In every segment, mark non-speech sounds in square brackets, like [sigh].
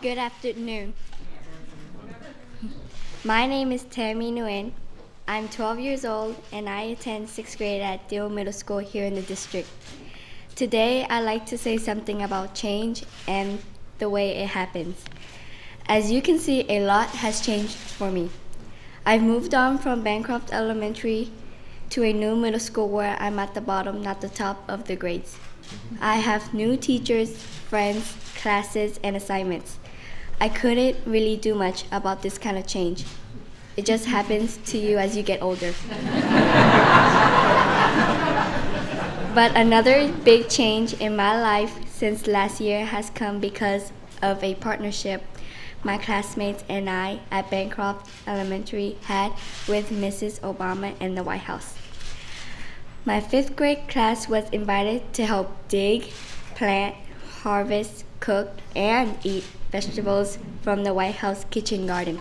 Good afternoon. My name is Tammy Nguyen. I'm 12 years old and I attend 6th grade at Deal Middle School here in the district. Today I'd like to say something about change and the way it happens. As you can see, a lot has changed for me. I've moved on from Bancroft Elementary to a new middle school where I'm at the bottom, not the top of the grades. I have new teachers, friends, classes, and assignments. I couldn't really do much about this kind of change. It just happens to you as you get older. [laughs] but another big change in my life since last year has come because of a partnership my classmates and I at Bancroft Elementary had with Mrs. Obama in the White House. My fifth grade class was invited to help dig, plant, harvest, cook, and eat vegetables from the White House kitchen garden.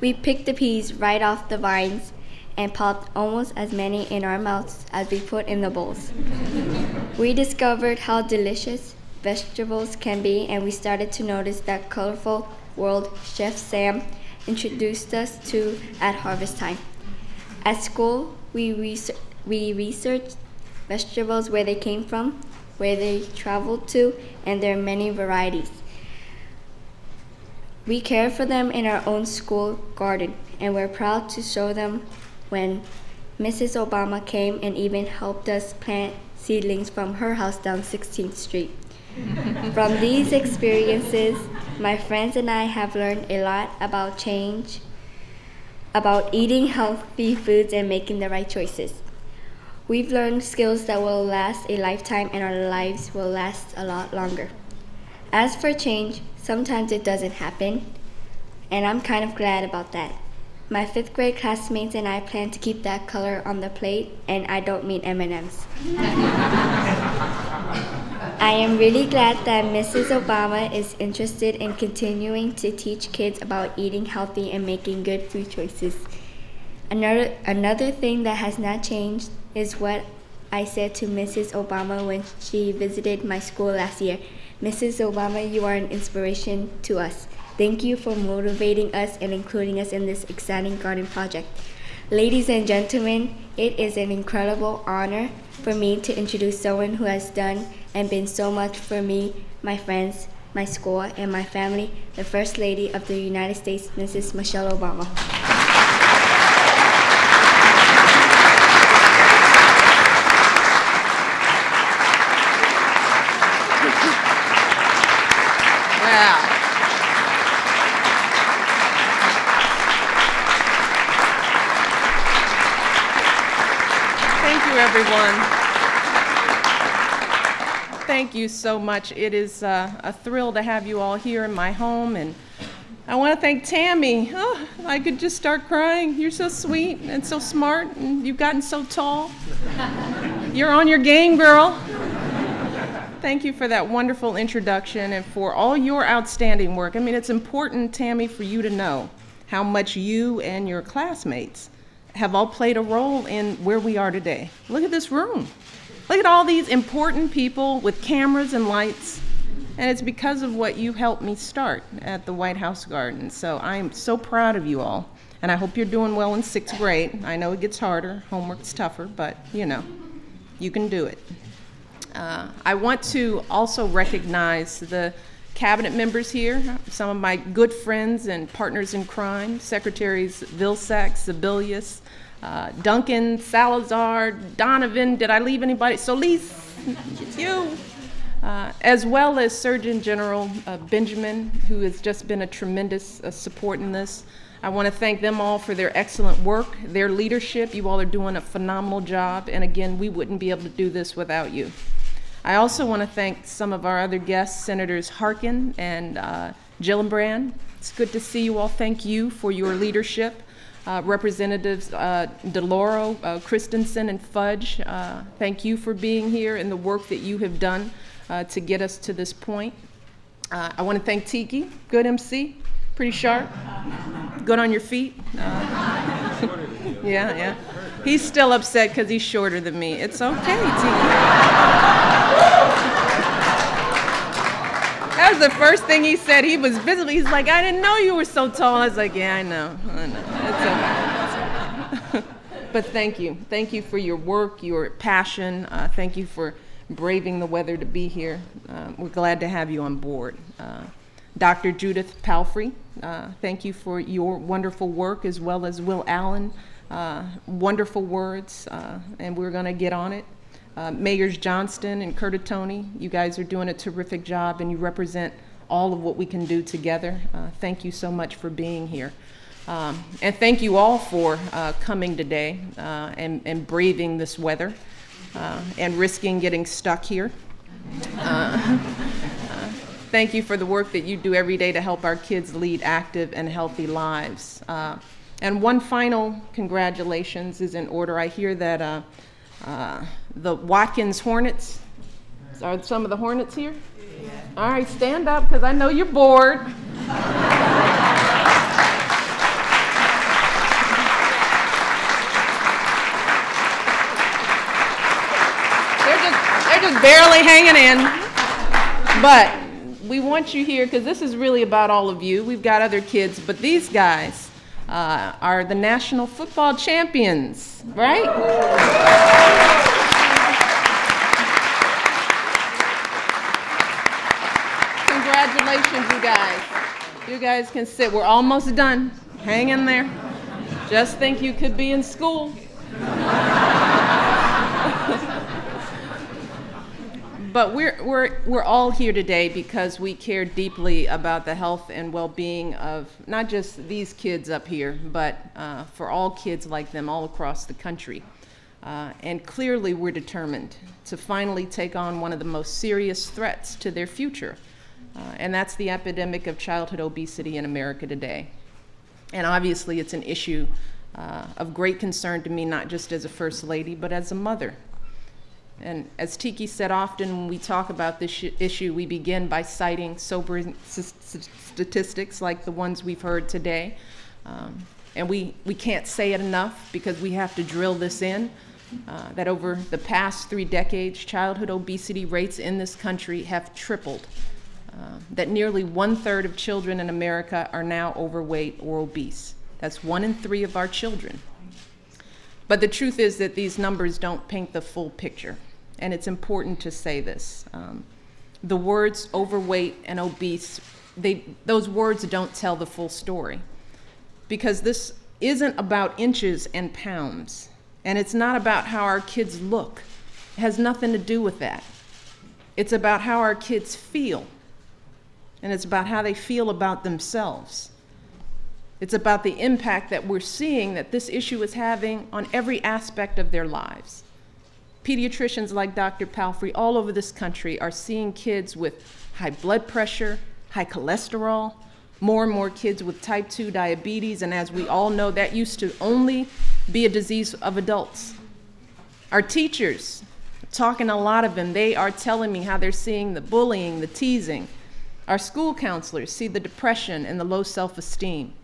We picked the peas right off the vines and popped almost as many in our mouths as we put in the bowls. we discovered how delicious vegetables can be, and we started to notice that colorful world Chef Sam introduced us to at harvest time. At school, we, research, we researched vegetables where they came from, where they travel to, and their many varieties. We care for them in our own school garden, and we're proud to show them when Mrs. Obama came and even helped us plant seedlings from her house down 16th Street. From these experiences, my friends and I have learned a lot about change, about eating healthy foods and making the right choices. We've learned skills that will last a lifetime and our lives will last a lot longer. As for change, sometimes it doesn't happen, and I'm kind of glad about that. My fifth grade classmates and I plan to keep that color on the plate, and I don't mean M&Ms. I am really glad that Mrs. Obama is interested in continuing to teach kids about eating healthy and making good food choices. Another, another thing that has not changed is what I said to Mrs. Obama when she visited my school last year. Mrs. Obama, you are an inspiration to us. Thank you for motivating us and including us in this exciting garden project. Ladies and gentlemen, it is an incredible honor for me to introduce someone who has done and been so much for me, my friends, my school, and my family, the First Lady of the United States, Mrs. Michelle Obama. Wow. Thank you, everyone. Thank you so much. It is uh, a thrill to have you all here in my home. And I want to thank Tammy. Oh, I could just start crying. You're so sweet and so smart, and you've gotten so tall. You're on your game, girl. Thank you for that wonderful introduction and for all your outstanding work. I mean, it's important, Tammy, for you to know how much you and your classmates have all played a role in where we are today. Look at this room. Look at all these important people with cameras and lights. And it's because of what you helped me start at the White House Garden. So I'm so proud of you all. And I hope you're doing well in sixth grade. I know it gets harder, homework's tougher, but you know, you can do it. Uh, I want to also recognize the cabinet members here, some of my good friends and partners in crime, Secretaries Vilsack, Sebelius, uh, Duncan, Salazar, Donovan, did I leave anybody? Solis, you. Uh, as well as Surgeon General uh, Benjamin, who has just been a tremendous uh, support in this. I want to thank them all for their excellent work, their leadership. You all are doing a phenomenal job, and again, we wouldn't be able to do this without you. I also want to thank some of our other guests, Senators Harkin and uh, Gillibrand. It's good to see you all. Thank you for your leadership. Uh, Representatives uh, DeLauro, uh, Christensen, and Fudge, uh, thank you for being here and the work that you have done uh, to get us to this point. Uh, I want to thank Tiki, good MC, pretty sharp, good on your feet. [laughs] Yeah, yeah. He's still upset because he's shorter than me. It's okay, that was the first thing he said. He was visibly, he's like, I didn't know you were so tall. I was like, yeah, I know, I know. It's okay. [laughs] but thank you. Thank you for your work, your passion. Uh, thank you for braving the weather to be here. Uh, we're glad to have you on board. Uh, Dr. Judith Palfrey, uh, thank you for your wonderful work, as well as Will Allen. Uh, wonderful words, uh, and we're going to get on it. Uh, Mayors Johnston and Curtatone, you guys are doing a terrific job and you represent all of what we can do together. Thank you so much for being here. Um, and thank you all for uh, coming today uh, and, and, braving this weather uh, and risking getting stuck here. Thank you for the work that you do every day to help our kids lead active and healthy lives. And one final congratulations is in order. I hear that uh, the Watkins Hornets. Are some of the Hornets here? Yeah. All right, stand up because I know you're bored. they're, just, they're just barely hanging in. But we want you here because this is really about all of you. We've got other kids, but these guys uh, are the national football champions, right? Congratulations, you guys. You guys can sit. We're almost done. Hang in there. Just think you could be in school. But we're, we're, we're all here today because we care deeply about the health and well being of not just these kids up here, but uh, for all kids like them all across the country. Uh, and clearly, we're determined to finally take on one of the most serious threats to their future, uh, and that's the epidemic of childhood obesity in America today. And obviously, it's an issue uh, of great concern to me, not just as a First Lady, but as a mother and as Tiki said often when we talk about this issue, we begin by citing sobering statistics like the ones we've heard today. Um, and we, we can't say it enough because we have to drill this in. Uh, that over the past three decades, childhood obesity rates in this country have tripled. Uh, that nearly one third of children in America are now overweight or obese. That's one in three of our children. But the truth is that these numbers don't paint the full picture and it's important to say this. Um, the words overweight and obese, they, those words don't tell the full story because this isn't about inches and pounds, and it's not about how our kids look. It has nothing to do with that. It's about how our kids feel, and it's about how they feel about themselves. It's about the impact that we're seeing that this issue is having on every aspect of their lives pediatricians like Dr. Palfrey all over this country are seeing kids with high blood pressure, high cholesterol, more and more kids with type 2 diabetes, and as we all know, that used to only be a disease of adults. Our teachers, talking a lot of them, they are telling me how they're seeing the bullying, the teasing. Our school counselors see the depression and the low self esteem.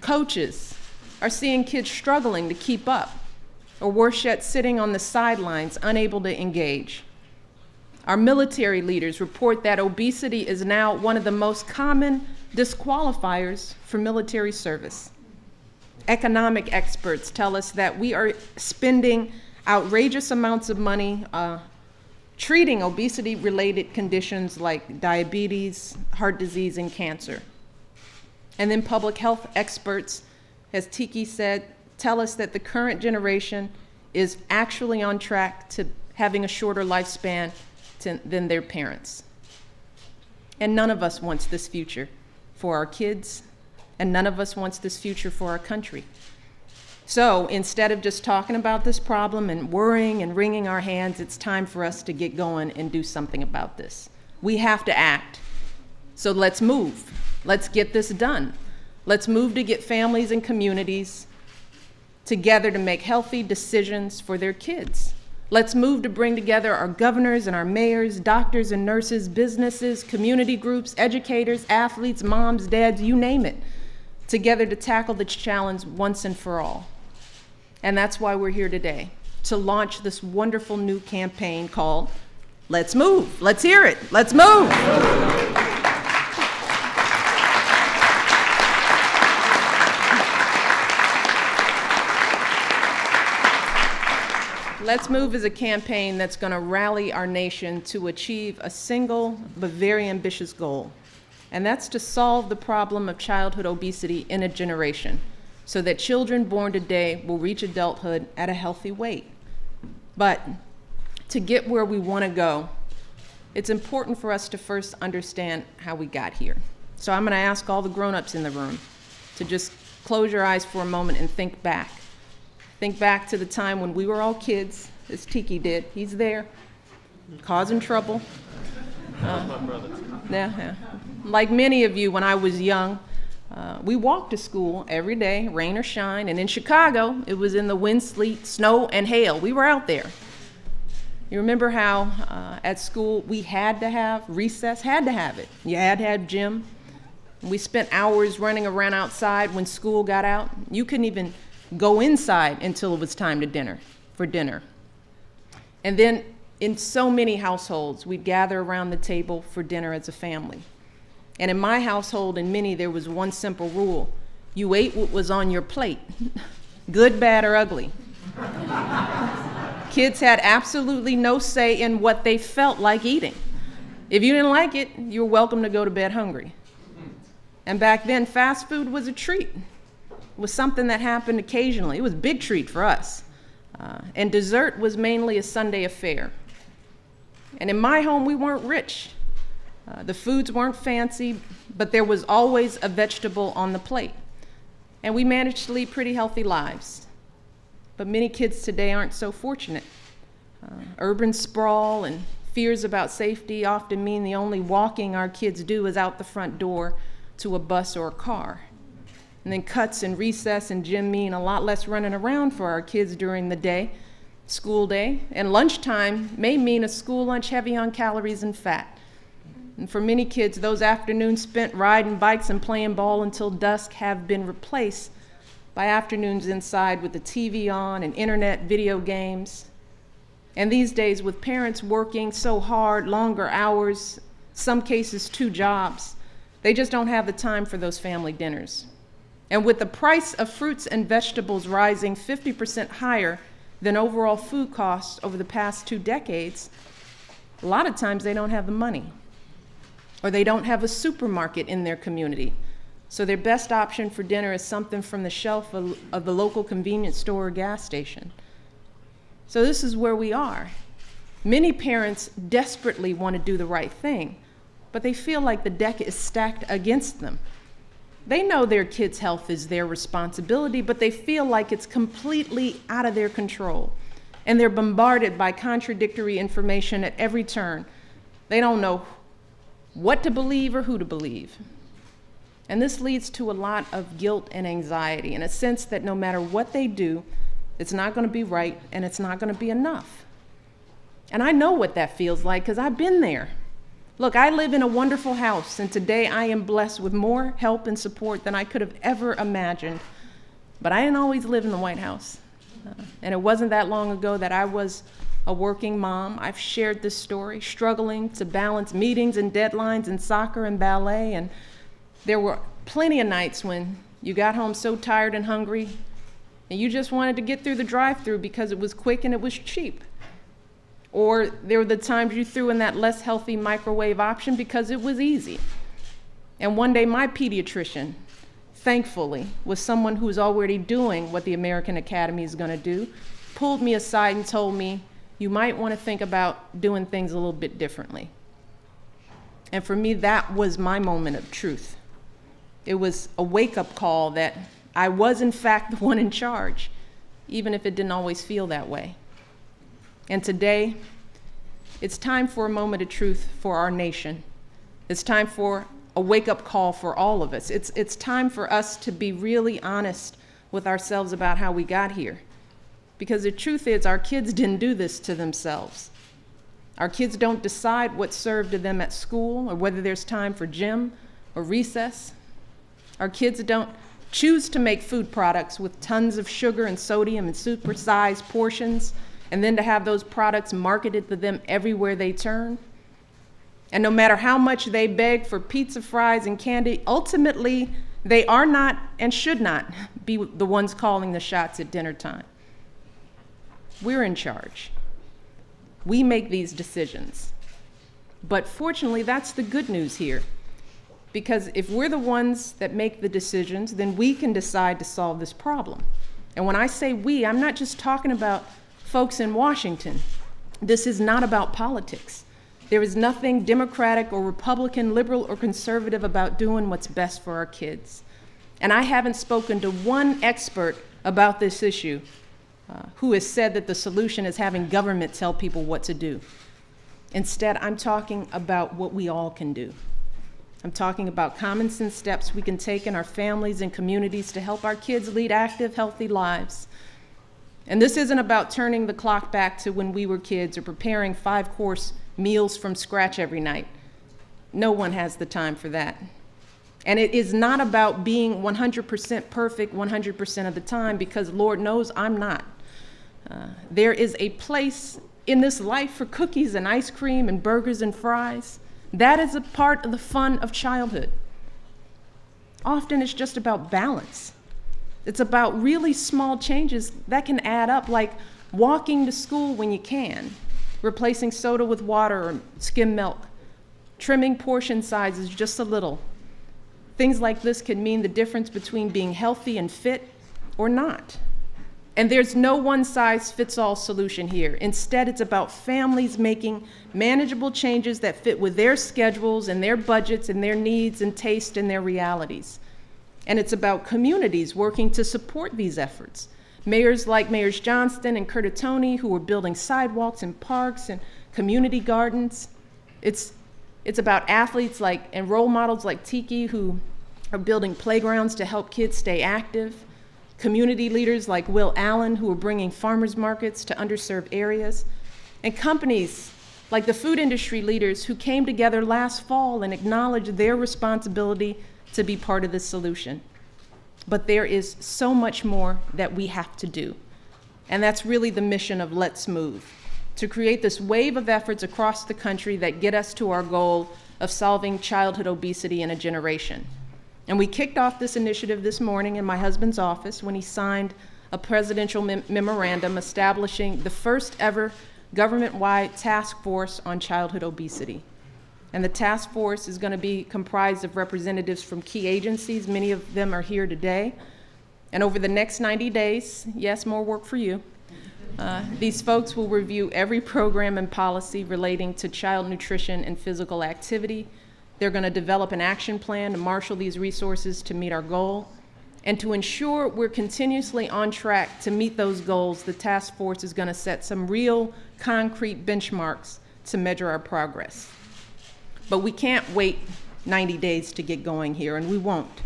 Coaches are seeing kids struggling to keep up or worse yet, sitting on the sidelines, unable to engage. Our military leaders report that obesity is now one of the most common disqualifiers for military service. Economic experts tell us that we are spending outrageous amounts of money uh, treating obesity related conditions like diabetes, heart disease, and cancer. And then public health experts, as Tiki said, tell us that the current generation is actually on track to having a shorter lifespan to, than their parents. And none of us wants this future for our kids, and none of us wants this future for our country. So instead of just talking about this problem and worrying and wringing our hands, it's time for us to get going and do something about this. We have to act. So let's move. Let's get this done. Let's move to get families and communities together to make healthy decisions for their kids. Let's move to bring together our governors and our mayors, doctors and nurses, businesses, community groups, educators, athletes, moms, dads, you name it, together to tackle the challenge once and for all. And that's why we're here today, to launch this wonderful new campaign called Let's Move. Let's hear it. Let's move. Let's Move is a campaign that's going to rally our nation to achieve a single but very ambitious goal, and that's to solve the problem of childhood obesity in a generation so that children born today will reach adulthood at a healthy weight. But to get where we want to go, it's important for us to first understand how we got here. So I'm going to ask all the grown ups in the room to just close your eyes for a moment and think back. Think back to the time when we were all kids, as Tiki did. He's there, causing trouble. Uh, my brother. Yeah, yeah. Like many of you, when I was young, uh, we walked to school every day, rain or shine. And in Chicago, it was in the wind, sleet, snow, and hail. We were out there. You remember how uh, at school we had to have recess, had to have it. You had to have gym. We spent hours running around outside when school got out. You couldn't even go inside until it was time to dinner for dinner. And then in so many households, we'd gather around the table for dinner as a family. And in my household, in many, there was one simple rule you ate what was on your plate, [laughs] good, bad, or ugly. [laughs] Kids had absolutely no say in what they felt like eating. If you didn't like it, you were welcome to go to bed hungry. And back then, fast food was a treat was something that happened occasionally. It was a big treat for us. Uh, and dessert was mainly a Sunday affair. And in my home, we weren't rich. Uh, the foods weren't fancy, but there was always a vegetable on the plate. And we managed to lead pretty healthy lives. But many kids today aren't so fortunate. Uh, urban sprawl and fears about safety often mean the only walking our kids do is out the front door to a bus or a car. And then cuts and recess and gym mean a lot less running around for our kids during the day, school day. And lunchtime may mean a school lunch heavy on calories and fat. And for many kids, those afternoons spent riding bikes and playing ball until dusk have been replaced by afternoons inside with the TV on and internet video games. And these days, with parents working so hard, longer hours, some cases two jobs, they just don't have the time for those family dinners. And with the price of fruits and vegetables rising 50% higher than overall food costs over the past two decades, a lot of times they don't have the money. Or they don't have a supermarket in their community. So their best option for dinner is something from the shelf of, of the local convenience store or gas station. So this is where we are. Many parents desperately want to do the right thing, but they feel like the deck is stacked against them. They know their kids' health is their responsibility, but they feel like it's completely out of their control. And they're bombarded by contradictory information at every turn. They don't know what to believe or who to believe. And this leads to a lot of guilt and anxiety, and a sense that no matter what they do, it's not going to be right and it's not going to be enough. And I know what that feels like because I've been there. Look, I live in a wonderful house, and today I am blessed with more help and support than I could have ever imagined. But I didn't always live in the White House. Uh, and it wasn't that long ago that I was a working mom. I've shared this story, struggling to balance meetings and deadlines and soccer and ballet. And there were plenty of nights when you got home so tired and hungry, and you just wanted to get through the drive through because it was quick and it was cheap. Or there were the times you threw in that less healthy microwave option because it was easy. And one day, my pediatrician, thankfully, was someone who was already doing what the American Academy is going to do, pulled me aside and told me, You might want to think about doing things a little bit differently. And for me, that was my moment of truth. It was a wake up call that I was, in fact, [laughs] the one in charge, even if it didn't always feel that way. And today, it's time for a moment of truth for our nation. It's time for a wake up call for all of us. It's, it's time for us to be really honest with ourselves about how we got here. Because the truth is, our kids didn't do this to themselves. Our kids don't decide what's served to them at school or whether there's time for gym or recess. Our kids don't choose to make food products with tons of sugar and sodium and supersized portions and then to have those products marketed to them everywhere they turn. And no matter how much they beg for pizza, fries, and candy, ultimately they are not and should not be the ones calling the shots at dinner time. We're in charge. We make these decisions. But fortunately, that's the good news here. Because if we're the ones that make the decisions, then we can decide to solve this problem. And when I say we, I'm not just talking about folks in Washington. This is not about politics. There is nothing Democratic or Republican, liberal or conservative about doing what's best for our kids. And I haven't spoken to one expert about this issue uh, who has said that the solution is having government tell people what to do. Instead, I'm talking about what we all can do. I'm talking about common sense steps we can take in our families and communities to help our kids lead active, healthy lives. And this isn't about turning the clock back to when we were kids or preparing five course meals from scratch every night. No one has the time for that. And it is not about being 100% perfect 100% of the time because Lord knows I'm not. Uh, there is a place in this life for cookies and ice cream and burgers and fries. That is a part of the fun of childhood. Often it's just about balance. It's about really small changes that can add up, like walking to school when you can, replacing soda with water or skim milk, trimming portion sizes just a little. Things like this can mean the difference between being healthy and fit or not. And there's no one size fits all solution here. Instead, it's about families making manageable changes that fit with their schedules and their budgets and their needs and taste and their realities. And it's about communities working to support these efforts. Mayors like Mayors Johnston and Curtatone, who are building sidewalks and parks and community gardens. It's, it's about athletes like and role models like Tiki, who are building playgrounds to help kids stay active community leaders like Will Allen, who are bringing farmers markets to underserved areas, and companies like the food industry leaders who came together last fall and acknowledged their responsibility to be part of the solution. But there is so much more that we have to do. And that's really the mission of Let's Move to create this wave of efforts across the country that get us to our goal of solving childhood obesity in a generation. And we kicked off this initiative this morning in my husband's office when he signed a presidential mem- memorandum establishing the first ever government wide task force on childhood obesity. And the task force is going to be comprised of representatives from key agencies. Many of them are here today. And over the next 90 days, yes, more work for you, uh, these folks will review every program and policy relating to child nutrition and physical activity they're going to develop an action plan to marshal these resources to meet our goal. And to ensure we're continuously on track to meet those goals, the task force is going to set some real concrete benchmarks to measure our progress. But we can't wait 90 days to get going here, and we won't.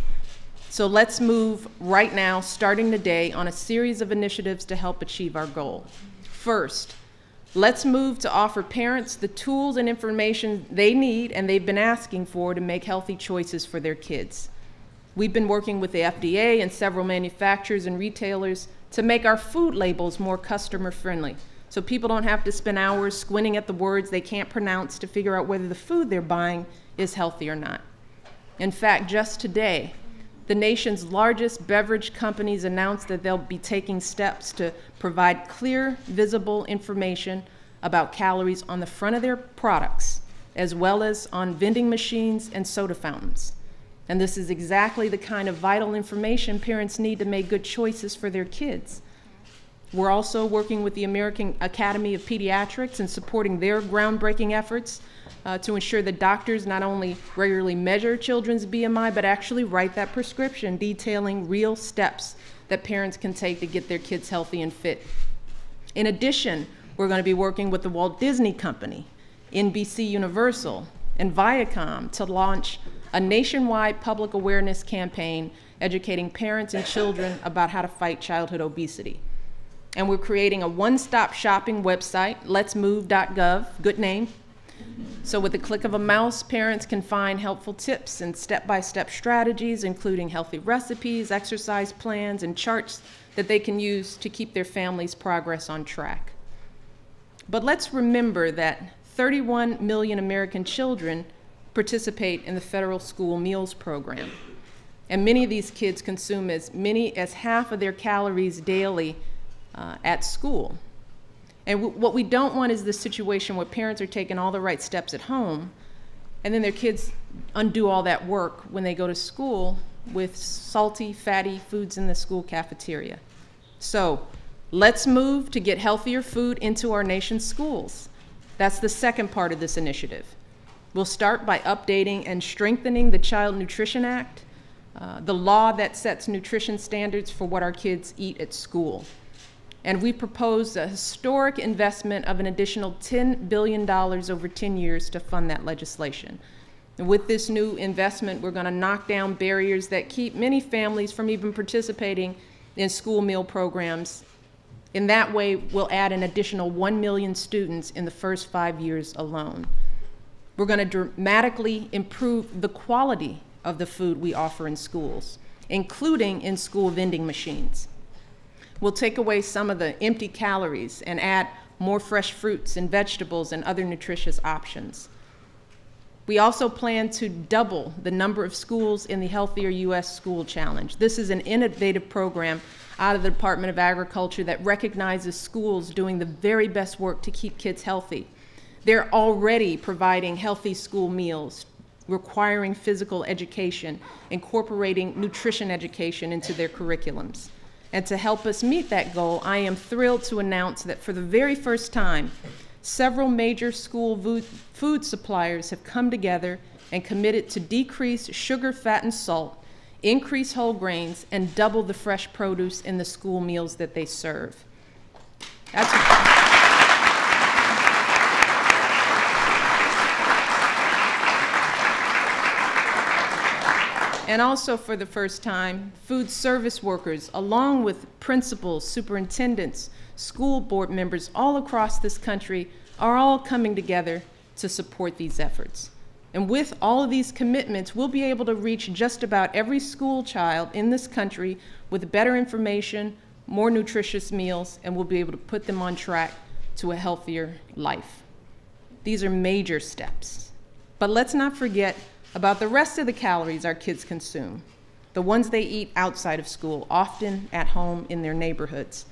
So let's move right now, starting today, on a series of initiatives to help achieve our goal. First, Let's move to offer parents the tools and information they need and they've been asking for to make healthy choices for their kids. We've been working with the FDA and several manufacturers and retailers to make our food labels more customer friendly so people don't have to spend hours squinting at the words they can't pronounce to figure out whether the food they're buying is healthy or not. In fact, just today, the nation's largest beverage companies announced that they'll be taking steps to provide clear, visible information about calories on the front of their products, as well as on vending machines and soda fountains. And this is exactly the kind of vital information parents need to make good choices for their kids. We're also working with the American Academy of Pediatrics and supporting their groundbreaking efforts uh, to ensure that doctors not only regularly measure children's BMI, but actually write that prescription detailing real steps that parents can take to get their kids healthy and fit. In addition, we're going to be working with the Walt Disney Company, NBC Universal, and Viacom to launch a nationwide public awareness campaign educating parents and children about how to fight childhood obesity. And we're creating a one stop shopping website, letsmove.gov, good name, so, with the click of a mouse, parents can find helpful tips and step by step strategies, including healthy recipes, exercise plans, and charts that they can use to keep their family's progress on track. But let's remember that 31 million American children participate in the federal school meals program. And many of these kids consume as many as half of their calories daily uh, at school. And what we don't want is this situation where parents are taking all the right steps at home, and then their kids undo all that work when they go to school with salty, fatty foods in the school cafeteria. So let's move to get healthier food into our nation's schools. That's the second part of this initiative. We'll start by updating and strengthening the Child Nutrition Act, uh, the law that sets nutrition standards for what our kids eat at school. And we proposed a historic investment of an additional $10 billion over 10 years to fund that legislation. And with this new investment, we're going to knock down barriers that keep many families from even participating in school meal programs. In that way, we'll add an additional 1 million students in the first five years alone. We're going to dramatically improve the quality of the food we offer in schools, including in school vending machines. We'll take away some of the empty calories and add more fresh fruits and vegetables and other nutritious options. We also plan to double the number of schools in the Healthier U.S. School Challenge. This is an innovative program out of the Department of Agriculture that recognizes schools doing the very best work to keep kids healthy. They're already providing healthy school meals, requiring physical education, incorporating nutrition education into their curriculums. And to help us meet that goal, I am thrilled to announce that for the very first time, several major school food suppliers have come together and committed to decrease sugar, fat, and salt, increase whole grains, and double the fresh produce in the school meals that they serve. That's And also, for the first time, food service workers, along with principals, superintendents, school board members all across this country, are all coming together to support these efforts. And with all of these commitments, we'll be able to reach just about every school child in this country with better information, more nutritious meals, and we'll be able to put them on track to a healthier life. These are major steps. But let's not forget about the rest of the calories our kids consume, the ones they eat outside of school, often at home in their neighborhoods.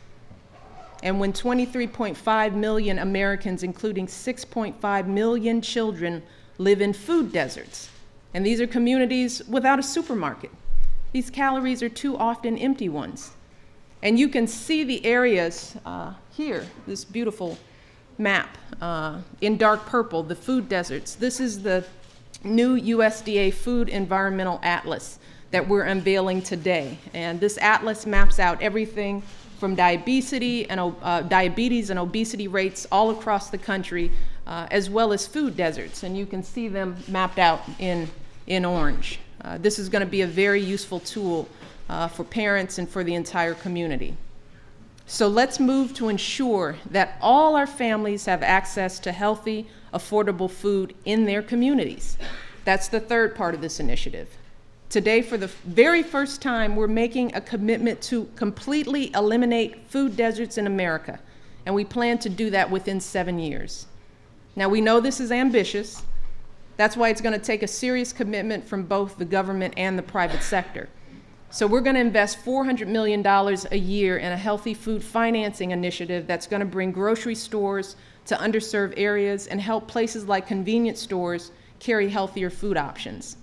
And when 23.5 million Americans, including 6.5 million children, live in food deserts, and these are communities without a supermarket, these calories are too often empty ones. And you can see the areas uh, here, this beautiful map uh, in dark purple, the food deserts. This is the new USDA Food Environmental Atlas that we're unveiling today. And this atlas maps out everything from diabetes and, uh, diabetes and obesity rates all across the country, uh, as well as food deserts. And you can see them mapped out in, in orange. Uh, this is going to be a very useful tool uh, for parents and for the entire community. So let's move to ensure that all our families have access to healthy, affordable food in their communities. That's the third part of this initiative. Today, for the very first time, we're making a commitment to completely eliminate food deserts in America, and we plan to do that within seven years. Now, we know this is ambitious. That's why it's going to take a serious commitment from both the government and the private sector. So we're going to invest $400 million a year in a healthy food financing initiative that's going to bring grocery stores to underserved areas and help places like convenience stores carry healthier food options.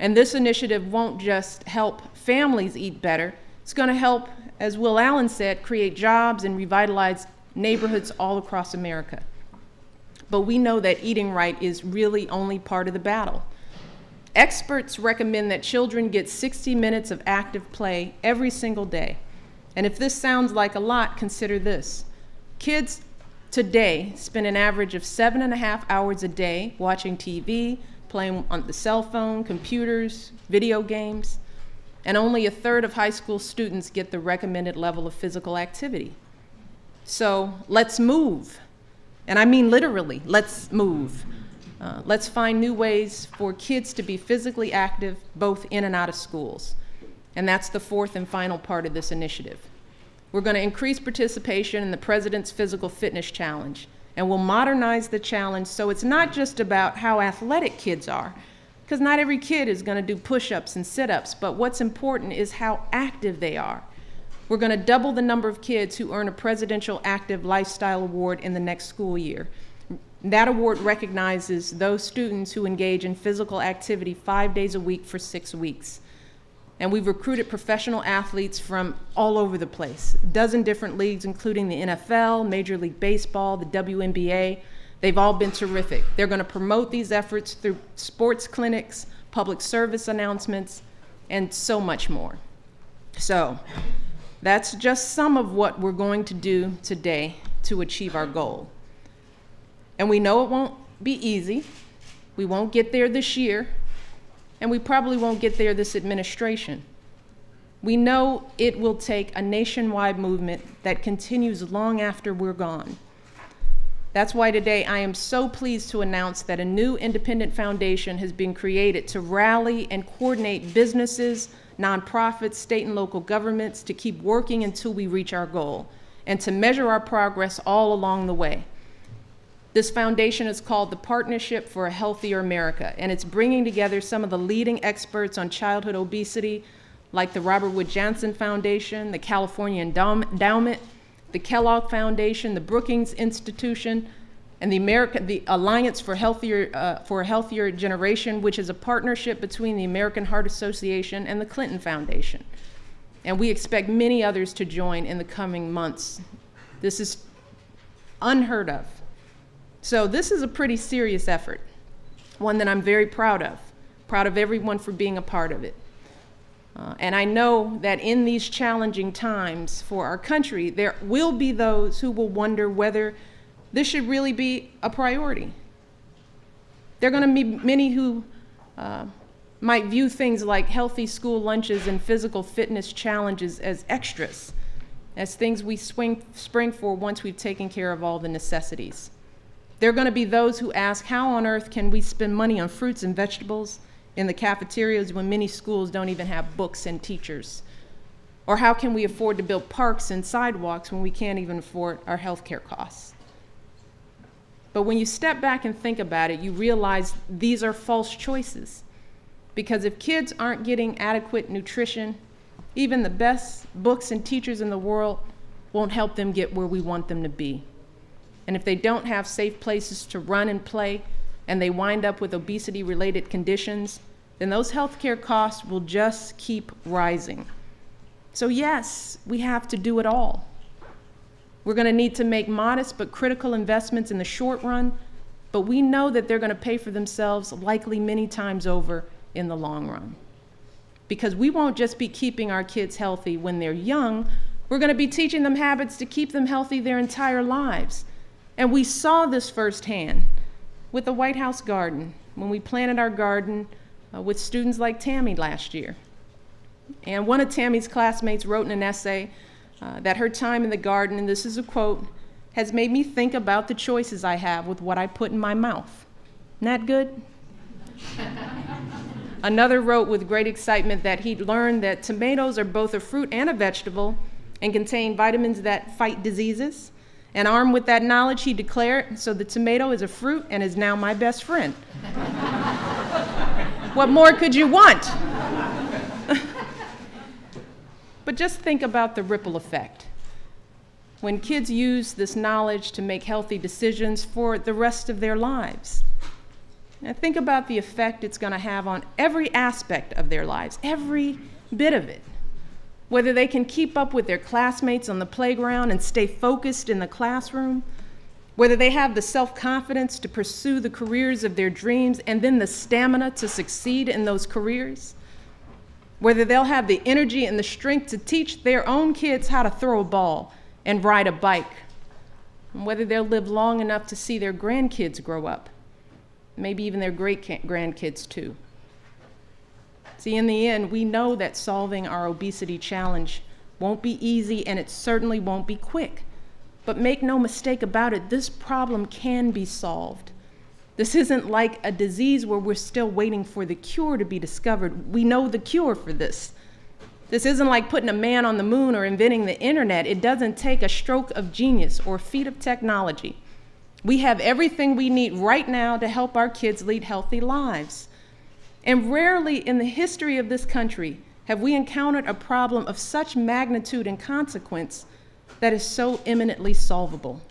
And this initiative won't just help families eat better, it's going to help, as Will Allen said, create jobs and revitalize neighborhoods all across America. But we know that eating right is really only part of the battle. Experts recommend that children get 60 minutes of active play every single day. And if this sounds like a lot, consider this. Kids today spend an average of seven and a half hours a day watching TV, playing on the cell phone, computers, video games, and only a third of high school students get the recommended level of physical activity. So let's move. And I mean literally, let's move. Uh, let's find new ways for kids to be physically active both in and out of schools. And that's the fourth and final part of this initiative. We're going to increase participation in the President's Physical Fitness Challenge, and we'll modernize the challenge so it's not just about how athletic kids are, because not every kid is going to do push ups and sit ups, but what's important is how active they are. We're going to double the number of kids who earn a Presidential Active Lifestyle Award in the next school year. That award recognizes those students who engage in physical activity five days a week for six weeks. And we've recruited professional athletes from all over the place, a dozen different leagues, including the NFL, Major League Baseball, the WNBA. They've all been terrific. They're going to promote these efforts through sports clinics, public service announcements, and so much more. So, that's just some of what we're going to do today to achieve our goal. And we know it won't be easy. We won't get there this year, and we probably won't get there this administration. We know it will take a nationwide movement that continues long after we're gone. That's why today I am so pleased to announce that a new independent foundation has been created to rally and coordinate businesses, nonprofits, state and local governments to keep working until we reach our goal and to measure our progress all along the way. This foundation is called the Partnership for a Healthier America, and it's bringing together some of the leading experts on childhood obesity, like the Robert Wood Johnson Foundation, the California Endowment, the Kellogg Foundation, the Brookings Institution, and the, America, the Alliance for, Healthier, uh, for a Healthier Generation, which is a partnership between the American Heart Association and the Clinton Foundation. And we expect many others to join in the coming months. This is unheard of. So, this is a pretty serious effort, one that I'm very proud of, proud of everyone for being a part of it. Uh, and I know that in these challenging times for our country, there will be those who will wonder whether this should really be a priority. There are going to be many who uh, might view things like healthy school lunches and physical fitness challenges as extras, as things we swing, spring for once we've taken care of all the necessities. There are going to be those who ask, how on earth can we spend money on fruits and vegetables in the cafeterias when many schools don't even have books and teachers? Or how can we afford to build parks and sidewalks when we can't even afford our health care costs? But when you step back and think about it, you realize these are false choices. Because if kids aren't getting adequate nutrition, even the best books and teachers in the world won't help them get where we want them to be. And if they don't have safe places to run and play, and they wind up with obesity related conditions, then those healthcare costs will just keep rising. So, yes, we have to do it all. We're going to need to make modest but critical investments in the short run, but we know that they're going to pay for themselves likely many times over in the long run. Because we won't just be keeping our kids healthy when they're young, we're going to be teaching them habits to keep them healthy their entire lives. And we saw this firsthand with the White House garden when we planted our garden uh, with students like Tammy last year. And one of Tammy's classmates wrote in an essay uh, that her time in the garden, and this is a quote, has made me think about the choices I have with what I put in my mouth. That good? [laughs] Another wrote with great excitement that he'd learned that tomatoes are both a fruit and a vegetable and contain vitamins that fight diseases. And armed with that knowledge, he declared, So the tomato is a fruit and is now my best friend. [laughs] what more could you want? [laughs] But just think about the ripple effect. When kids use this knowledge to make healthy decisions for the rest of their lives. Now think about the effect it's going to have on every aspect of their lives, every bit of it. Whether they can keep up with their classmates on the playground and stay focused in the classroom, whether they have the self confidence to pursue the careers of their dreams and then the stamina to succeed in those careers whether they'll have the energy and the strength to teach their own kids how to throw a ball and ride a bike, and whether they'll live long enough to see their grandkids grow up, maybe even their great grandkids too. See, in the end, we know that solving our obesity challenge won't be easy and it certainly won't be quick. But make no mistake about it, this problem can be solved. This isn't like a disease where we're still waiting for the cure to be discovered. We know the cure for this. This isn't like putting a man on the moon or inventing the internet. It doesn't take a stroke of genius or a feat of technology. We have everything we need right now to help our kids lead healthy lives. And rarely in the history of this country have we encountered a problem of such magnitude and consequence that is so eminently solvable.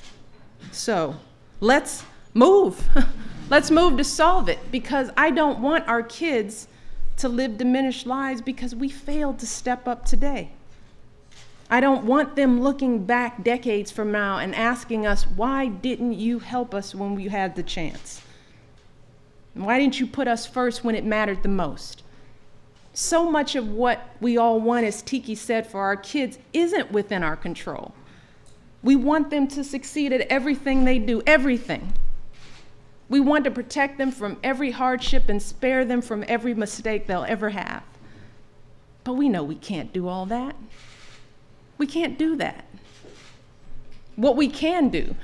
So let's move. [laughs] let's move to solve it because I don't want our kids to live diminished lives because we failed to step up today. I don't want them looking back decades from now and asking us, why didn't you help us when we had the chance? Why didn't you put us first when it mattered the most? So much of what we all want, as Tiki said, for our kids isn't within our control. We want them to succeed at everything they do, everything. We want to protect them from every hardship and spare them from every mistake they'll ever have. But we know we can't do all that. We can't do that. What we can do,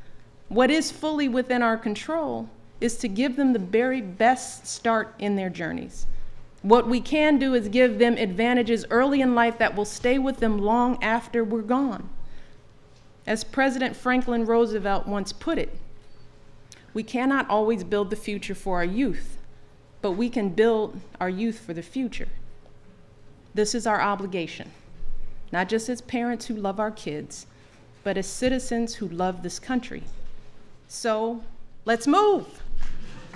[laughs] what is fully within our control, is to give them the very best start in their journeys. What we can do is give them advantages early in life that will stay with them long after we're gone. As President Franklin Roosevelt once put it, we cannot always build the future for our youth, but we can build our youth for the future. This is our obligation, not just as parents who love our kids, but as citizens who love this country. So let's move.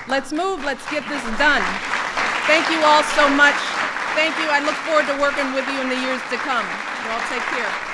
Let's move. Let's get this done. Thank you all so much. Thank you. I look forward to working with you in the years to come. You all take care.